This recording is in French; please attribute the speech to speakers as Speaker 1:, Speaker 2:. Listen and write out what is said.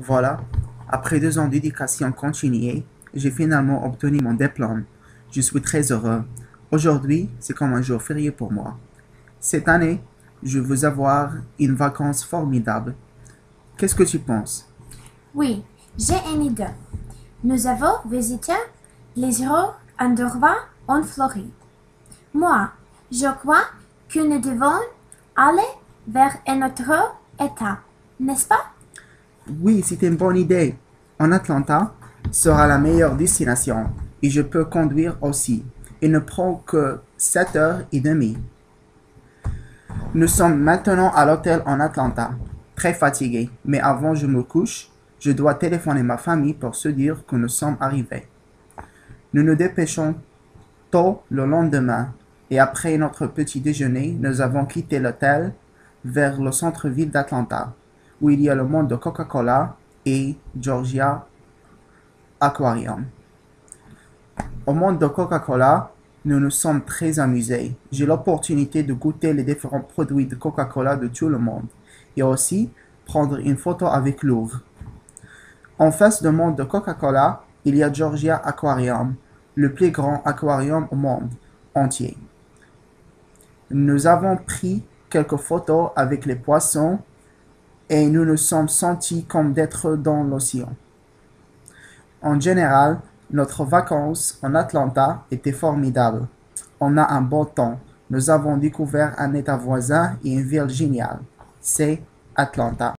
Speaker 1: Voilà, après deux ans d'éducation continue, j'ai finalement obtenu mon diplôme. Je suis très heureux. Aujourd'hui, c'est comme un jour férié pour moi. Cette année, je veux avoir une vacance formidable. Qu'est-ce que tu penses?
Speaker 2: Oui, j'ai une idée. Nous avons visité les îlots Andorra en Floride. Moi, je crois que nous devons aller vers un autre État, n'est-ce pas?
Speaker 1: Oui, c'est une bonne idée. En Atlanta sera la meilleure destination et je peux conduire aussi. Il ne prend que 7 heures et demie. Nous sommes maintenant à l'hôtel en Atlanta, très fatigués, mais avant je me couche, je dois téléphoner ma famille pour se dire que nous sommes arrivés. Nous nous dépêchons tôt le lendemain et après notre petit déjeuner, nous avons quitté l'hôtel vers le centre-ville d'Atlanta, où il y a le monde de Coca-Cola et Georgia Aquarium. Au monde de Coca-Cola, nous nous sommes très amusés. J'ai l'opportunité de goûter les différents produits de Coca-Cola de tout le monde et aussi prendre une photo avec Louvre. En face du monde de Coca-Cola, il y a Georgia Aquarium, le plus grand aquarium au monde entier. Nous avons pris quelques photos avec les poissons et nous nous sommes sentis comme d'être dans l'océan. En général, notre vacances en Atlanta était formidable. On a un beau temps. Nous avons découvert un état voisin et une ville géniale. C'est Atlanta.